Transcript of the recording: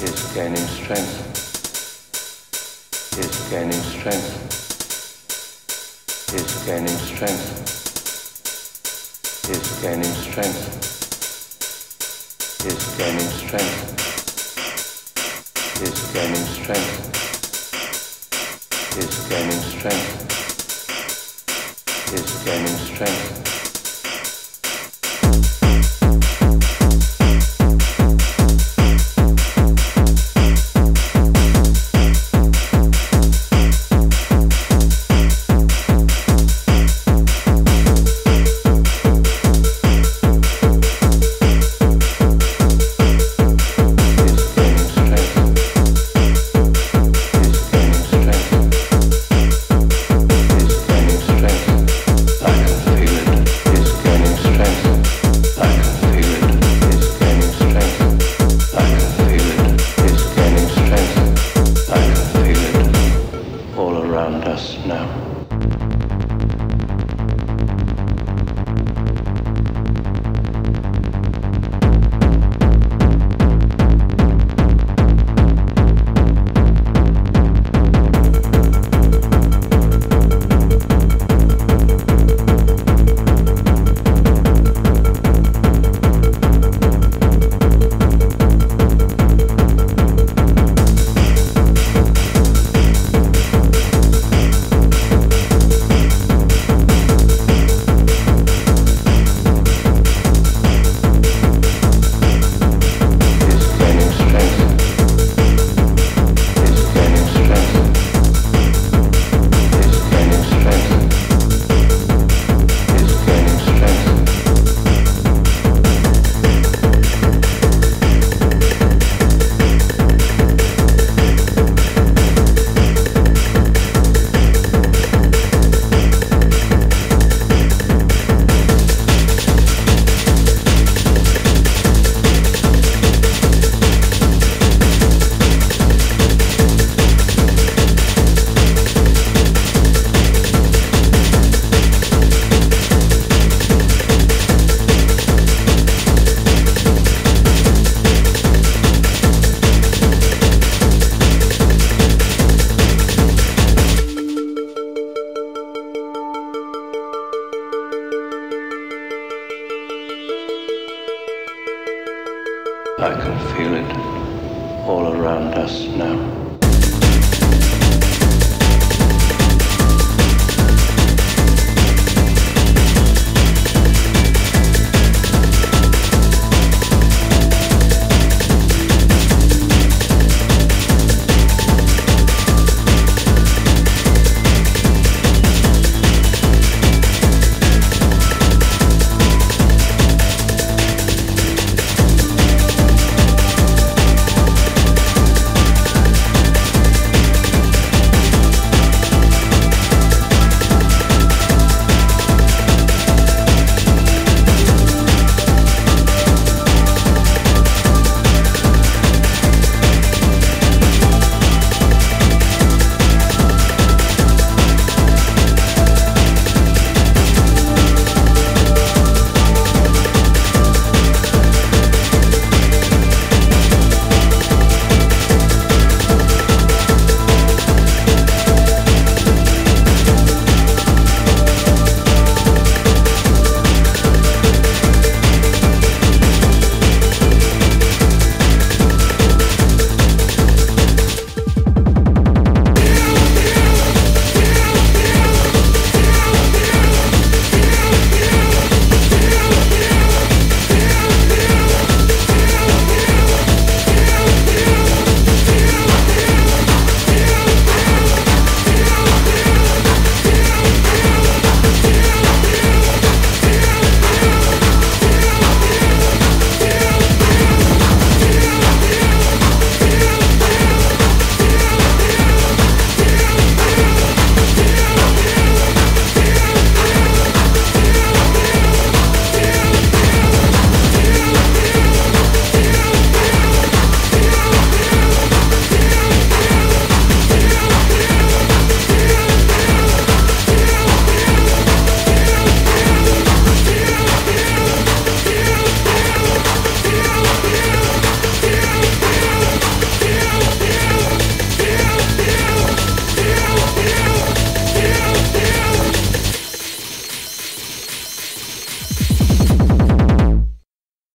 is gaining strength, is gaining strength, is gaining strength, is gaining strength, is gaining strength, is gaining strength, is gaining strength, is gaining strength. I can feel it all around us now.